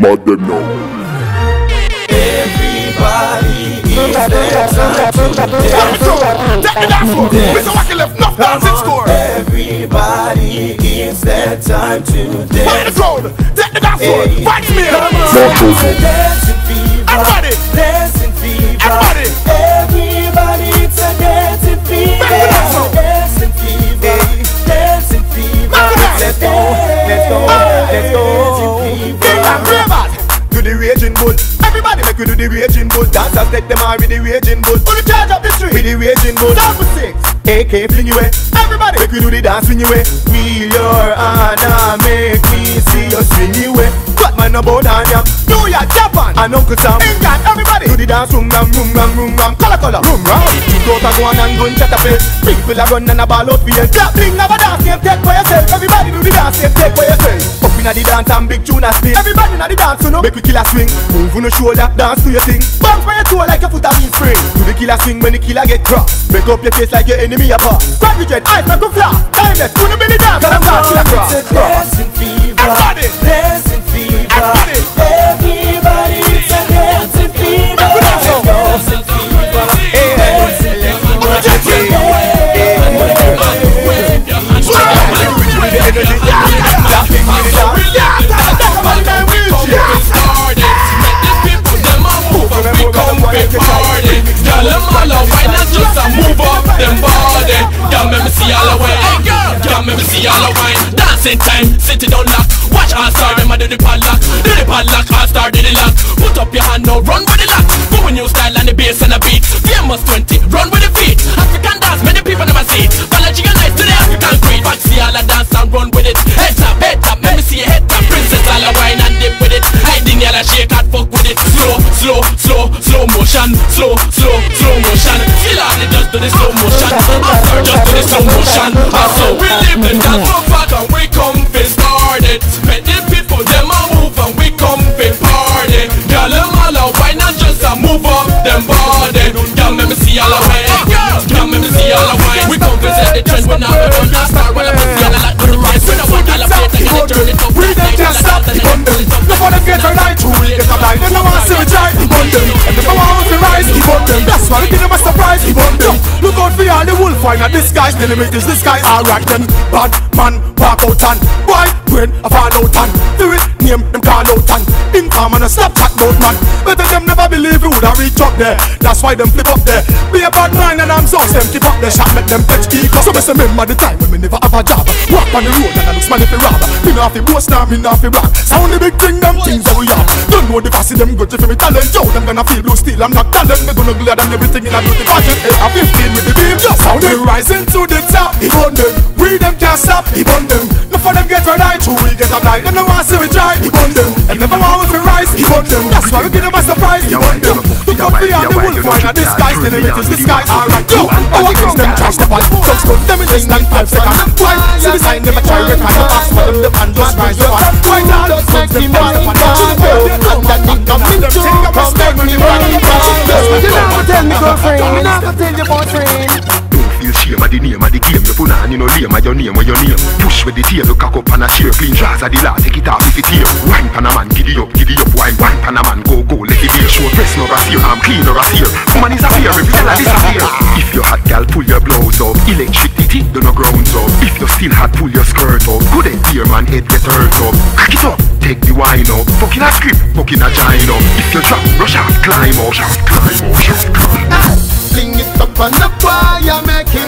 Mud them now. Everybody is there Take the dance floor. Mr. Wacky left enough dancing score. Everybody it's that time to Fire the crowd. Take the dance floor. Fight me. Macho Man. Dancing fever Everybody. Everybody make we do the raging bull. Dancers take them on with the raging bull. Put the charge up the street with the raging bull. Down for six. AK fling you away. Everybody make we do the dance swing you away. Wheel your and make me see you swing you away. Got man about on ya. New York, Japan, and Uncle Sam. England, everybody do the dance room ram room ram room ram. Color color room ram. You go to go on and gun chat a play. People are run and a ball out for you. Clap bling, have a dance take for yourself. Everybody do the dance take for yourself. Up inna the dance and big tune a spin. Everybody inna the dance, you know. Make we kill a swing. Move on the shoulder, dance to your thing. Bounce by your toe like your foot a wheel spring. Do the killer swing when the killer get crossed. Break up your face like your enemy a pass. Grab your jet, eyes make you fly. Timeless, gonna be the dance and I'm not killer cross. It's a dancing fever Everybody. Dancing Dancing time, it down lock. Watch all star, remember do the padlock. Do the padlock, all star do the lock. Put up your hand now, run with the lock. Go with new style and the bass and the beat. Famous 20, run with the feet African dance, many people never see it. Biological nice to the African creed Foxy all a dance and run with it. Head tap, head tap, let me see your head tap Princess all a wine and dip with it. Hiding yalla shake and fuck with it. Slow, slow, slow, slow motion. Slow, slow, slow motion. Feel all it just do the slow motion. After just do the slow motion. And so we live the dance. So fat and we move up them body Girl let me see all a wine Girl let me see all a wine We set the trend when I run a star When I put the other like the rise When I want a plate and I turn it up We them can't stop the them. No for them get a light, who will get a light? They no want to see me try, he bun them. And they no want to rise, he bun them. That's why we give them a surprise, he bun them. Look out for all the wolf wine and disguise. The limit is the sky. Alright then, bad man walk out and boy brain a fall out and do it name them call out and inform and stop chat about man. Better them never believe you woulda reach up there. That's why them flip up there. Be a bad man and I'm so them keep up their shot, make them fetch key. So me say remember the time when me never have a job. Walk on the road and I look smelly for rob. Me not fi boast now, me not fi brag. Sound the big thing, them things that we have. Don't know the fussy, them good if me talent. Yo, them gonna feel blue steel. I'm not talent. Me gonna glad and everything in a beauty pageant. Hey, I'm 15 with the beam. Just sound it rising to the top. He them. Them can't stop. He bun them. No for them get red eye. True, we get a blind. Them no want see we try. He bun them. And never want we rise. He bun them. That's why we give them a surprise. He bun them. Look up beyond the wolf wine and disguise. The limit is the sky. Alright, yo. Our them try step on. Some stone them in less than five seconds. Why? See the sign a try record. Ask for them. The man just rise the one. Why not? Just make the one. With the tail, you cock up on a chair Clean jaws of the law, take it off if it tear. Wine pan a man, giddy up, giddy up. Wine, wine pan a man, go, go, let it be. Show press no gas here, I'm clean or a sear Woman is a fear, every fella disappear. If you hot gal, pull your blouse up. Electricity, do no grounds up. If you still hot, pull your skirt up. Good head dear man, head get hurt up. Crack it up, take the wine up. Fucking a script, fucking a gine up If you drop, rush out, climb up. Climb up, climb up. Fling it up on the fire, make him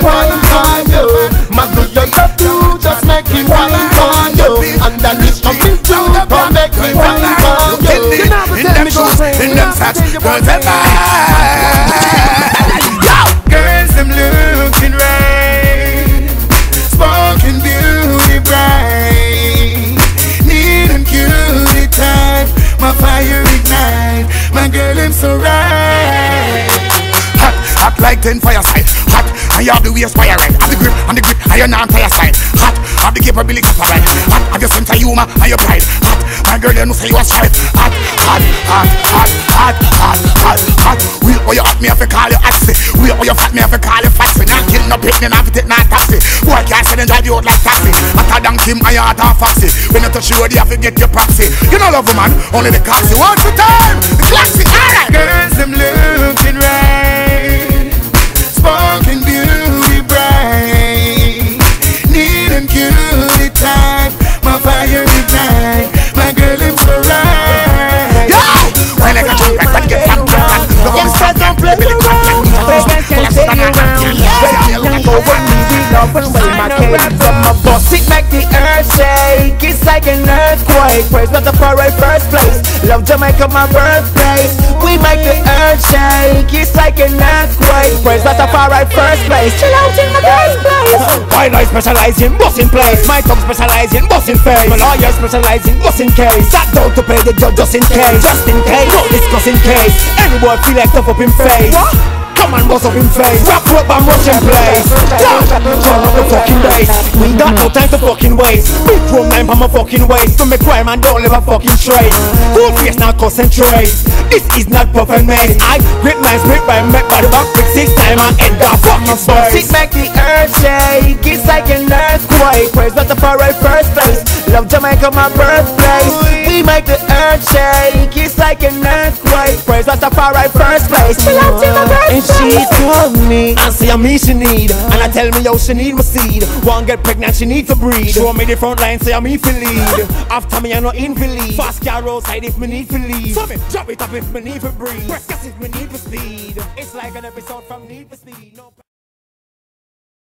like ten fireside. Hot, I have the waist fire right. Have the grip, and the grip, I am on fire side. Hot, have the capability for right. Hot, have your sense of humor and your pride. Hot, my girl, you know say you a stripe. Hot, hot, hot, hot, hot, hot, hot, hot. Wait, oh you hot, me have to call you Oxy. Wait, oh you fat, me have to call you Foxy. Not kill no pit, me not it, not taxi. Boy can't say them drive you out like taxi. Hotter than Kim, I heart and Foxy. When you touch you, you have to get your proxy. You know love a man, only the coxy. One for time, the classic. Alright, girls, them looking right, cutie my fire ignite. My girl, them so right. Yo, when I got but get back, get back. How me stand, don't play Billy around. Cotton, Pagans can take you around. When you go me, we love and wave my cage like an earthquake. Praise God for right first place. Love Jamaica, my birthplace. We make the earth shake. It's like an earthquake. Praise God for right first place. Chill out in my birthplace. While I specialize in busting place My tongue specialize in busting face My lawyer specialize in busting case Sat down to pay the judge just in case Just in case, no discussing case Any boy feel like tough up in face What? And bust up in face Rock up in place Yeah, turn up the fucking bass. We got no time to fucking waste. Big room nine for my fucking waist To make crime and don't live a fucking trace Full face now concentrate. This is not perfect maze I grip my grip by make body back quick six time and end the fucking space. Make the earth shake, it's like an earthquake. Praise God for right first place. Love Jamaica, my birthplace. We make the earth shake, it's like an earthquake. Praise God for right first place. Chill out in my And she told me I say I'm me she need And I tell me yo she need my seed. One get pregnant she need to breed. Show me the front line say I'm me for lead. After me I no invalid. Fast car roadside if me need to leave. So me drop it up if me need to breathe. Press gas if me need for speed. It's like an episode from Need for Speed. No